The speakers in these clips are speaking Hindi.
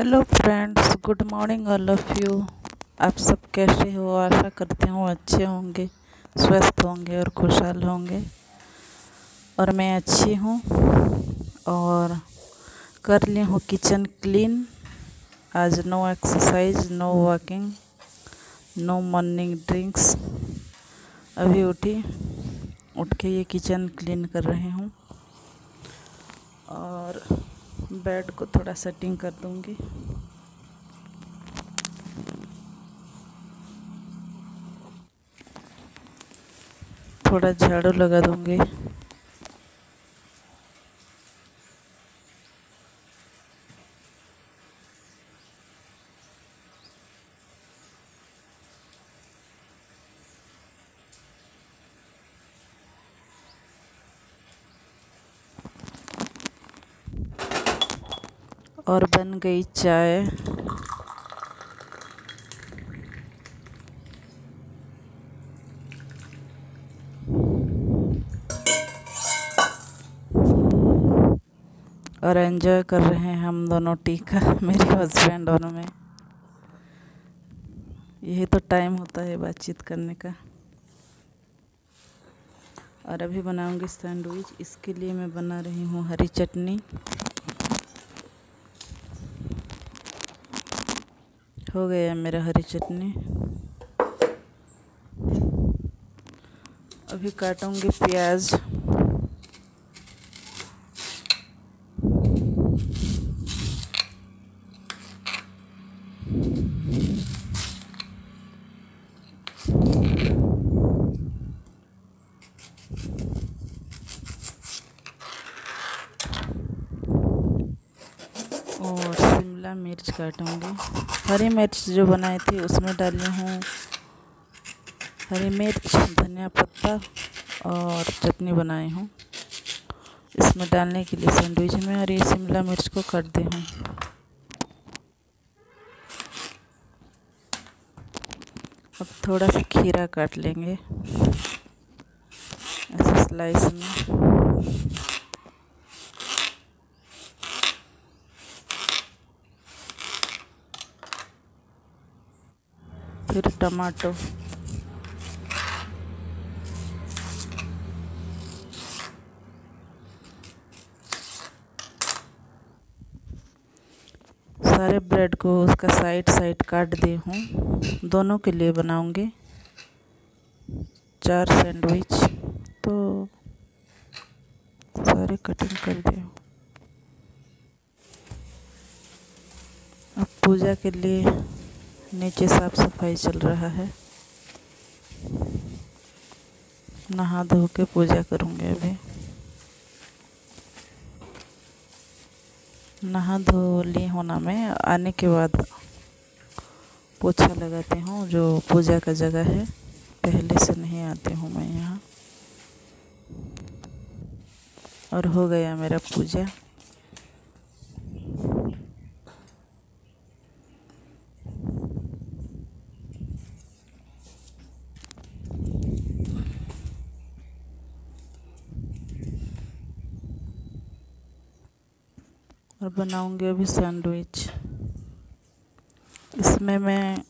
Hello friends good morning all of you आप सब कैसे हो? आशा करते हूँ अच्छे होंगे, स्वस्थ होंगे और खुशहाल होंगे। और मैं अच्छी हूँ और कर ली हूँ किचन क्लीन। आज no exercise no walking no morning drinks अभी उठी, उठ के ये किचन क्लीन कर रही हूँ। और बेड को थोड़ा सेटिंग कर दूँगी। थोड़ा झाड़ू लगा दूँगी। और बन गई चाय। और एंजॉय कर रहे हैं हम दोनों टीका, मेरे हस्बैंड और मैं। यही तो टाइम होता है बातचीत करने का। और अभी बनाऊँगी सैंडविच इसके लिए मैं बना रही हूँ हरी चटनी। हो गया मेरा हरी चटनी। अभी काटूँगी प्याज। और शिमला मिर्च काटूँगी। हरी मिर्च जो बनाई थी उसमें डाली हूँ। हरी मिर्च, धनिया पत्ता और चटनी बनाई हूँ। इसमें डालने के लिए सैंडविच में और ये शिमला मिर्च को काट दी हूँ। अब थोड़ा सा खीरा काट लेंगे। ऐसे स्लाइस में। फिर टमाटो। सारे ब्रेड को उसका साइड साइड काट दी हूँ। दोनों के लिए बनाऊँगी। चार सैंडविच। तो सारे कटिंग कर दी अब पूजा के लिए नीचे साफ़ सफ़ाई चल रहा है। नहा धो के पूजा करूँगी अभी। नहा धो ली होना मैं। आने के बाद पोछा लगाती हूँ, जो पूजा का जगह है। पहले से नहीं आती हूँ मैं यहाँ। और हो गया मेरा पूजा। और बनाऊँगी अभी सैंडविच। इसमें मैं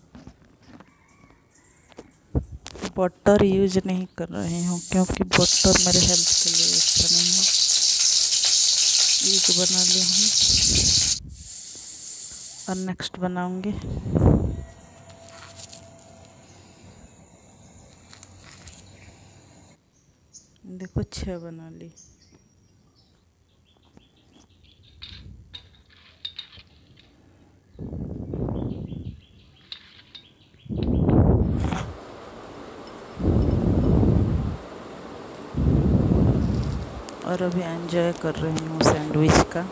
बटर यूज़ नहीं कर रही हूँ, क्योंकि बटर मेरे हेल्थ के लिए अच्छा नहीं है। एक बना ली हूँ। और नेक्स्ट बनाऊँगी। देखो छः बना ली। और अभी एंजॉय कर रही हूँ सैंडविच का।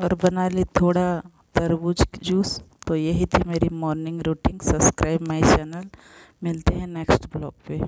और बना ली थोड़ा तरबूज जूस। तो यही थी मेरी morning routine subscribe my channel मिलते हैं नेक्स्ट ब्लॉग पे।